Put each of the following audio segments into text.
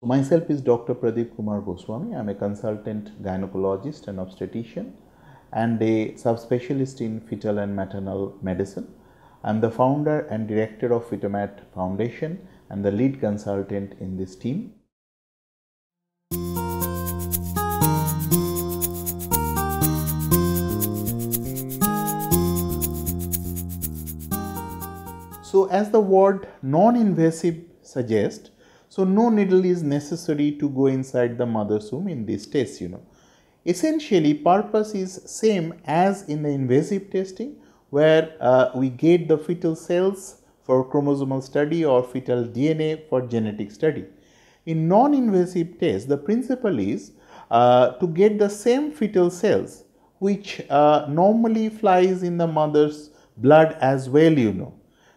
Myself is Dr. Pradeep Kumar Goswami. I am a consultant gynecologist and obstetrician and a subspecialist in fetal and maternal medicine. I am the founder and director of Fetomat Foundation and the lead consultant in this team. So, as the word non-invasive suggests, so no needle is necessary to go inside the mother's womb in this test, you know. Essentially, purpose is same as in the invasive testing where uh, we get the fetal cells for chromosomal study or fetal DNA for genetic study. In non-invasive test, the principle is uh, to get the same fetal cells which uh, normally flies in the mother's blood as well, you know.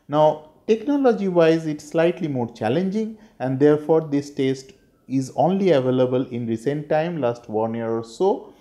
Now, technology wise, it's slightly more challenging and therefore this test is only available in recent time last one year or so.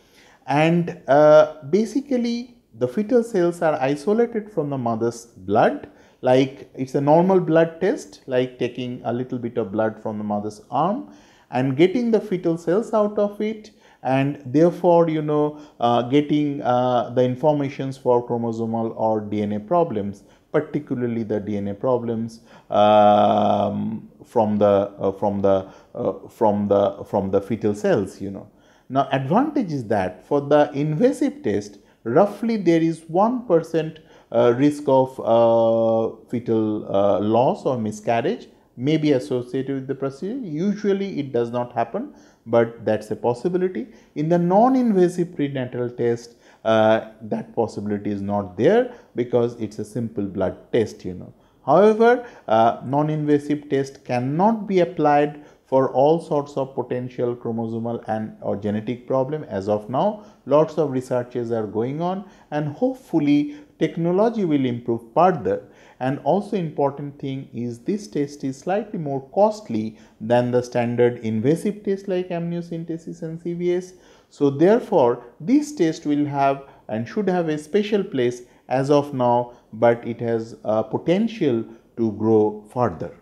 And uh, basically the fetal cells are isolated from the mother's blood. Like it's a normal blood test like taking a little bit of blood from the mother's arm and getting the fetal cells out of it and therefore you know uh, getting uh, the informations for chromosomal or DNA problems particularly the DNA problems um, from the uh, from the uh, from the from the fetal cells you know. Now advantage is that for the invasive test roughly there is 1 percent uh, risk of uh, fetal loss or miscarriage may be associated with the procedure. Usually it does not happen, but that's a possibility. In the non-invasive prenatal test, uh, that possibility is not there because it's a simple blood test, you know. However, uh, non-invasive test cannot be applied for all sorts of potential chromosomal and or genetic problem as of now lots of researches are going on and hopefully technology will improve further and also important thing is this test is slightly more costly than the standard invasive test like amniocentesis and CVS. So therefore, this test will have and should have a special place as of now, but it has potential to grow further.